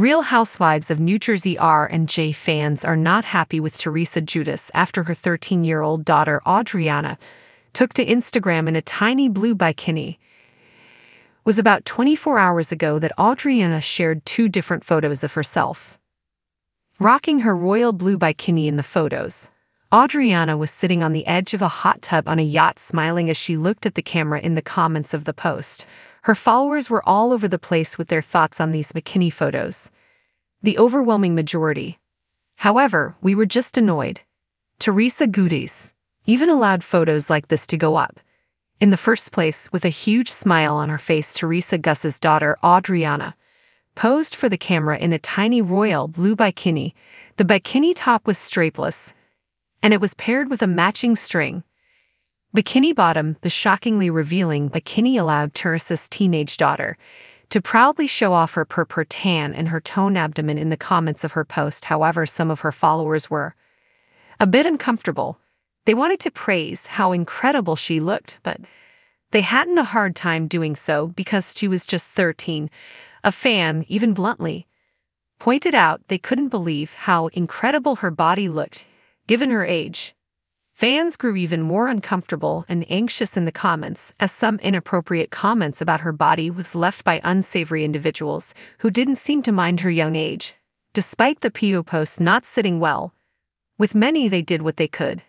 Real Housewives of New Jersey R and J fans are not happy with Teresa Giudice after her 13-year-old daughter Audriana took to Instagram in a tiny blue bikini. It was about 24 hours ago that Audriana shared two different photos of herself. Rocking her royal blue bikini in the photos, Audriana was sitting on the edge of a hot tub on a yacht smiling as she looked at the camera in the comments of the post. Her followers were all over the place with their thoughts on these bikini photos. The overwhelming majority. However, we were just annoyed. Teresa Giudice even allowed photos like this to go up. In the first place, with a huge smile on her face, Teresa Gus's daughter, Audriana, posed for the camera in a tiny royal blue bikini. The bikini top was strapless, and it was paired with a matching string. Bikini Bottom, the shockingly revealing bikini allowed Teresa's teenage daughter to proudly show off her purple tan and her toned abdomen in the comments of her post. However, some of her followers were a bit uncomfortable. They wanted to praise how incredible she looked, but they hadn't a hard time doing so because she was just 13. A fan, even bluntly, pointed out they couldn't believe how incredible her body looked, given her age. Fans grew even more uncomfortable and anxious in the comments as some inappropriate comments about her body was left by unsavory individuals who didn't seem to mind her young age. Despite the PO post not sitting well, with many they did what they could.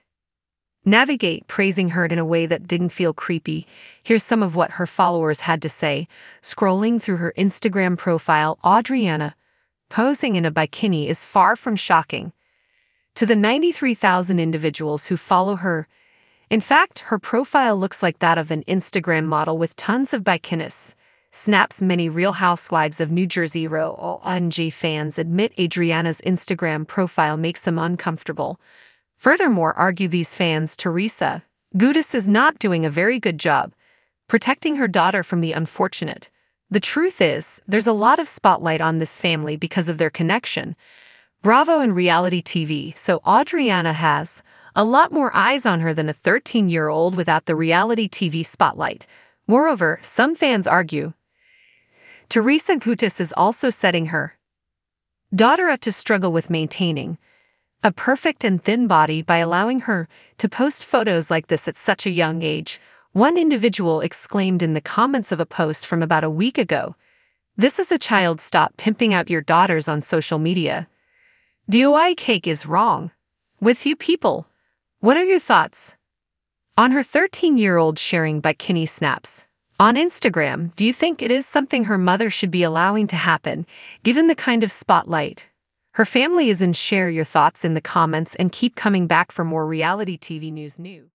Navigate praising her in a way that didn't feel creepy. Here's some of what her followers had to say. Scrolling through her Instagram profile, Audriana, posing in a bikini is far from shocking to the 93,000 individuals who follow her. In fact, her profile looks like that of an Instagram model with tons of bikinis. Snaps many Real Housewives of New Jersey RHONJ fans admit Audriana's Instagram profile makes them uncomfortable. Furthermore, argue these fans, Teresa Giudice is not doing a very good job protecting her daughter from the unfortunate. The truth is, there's a lot of spotlight on this family because of their connection. Bravo and reality TV, so Audriana has a lot more eyes on her than a 13 year old without the reality TV spotlight. Moreover, some fans argue Teresa Giudice is also setting her daughter up to struggle with maintaining a perfect and thin body by allowing her to post photos like this at such a young age. One individual exclaimed in the comments of a post from about a week ago This is a child, stop pimping out your daughters on social media. DOI cake is wrong. With you people, what are your thoughts? On her 13 year old sharing bikini snaps. On Instagram, do you think it is something her mother should be allowing to happen, given the kind of spotlight? Her family is in. Share your thoughts in the comments and keep coming back for more reality TV news new.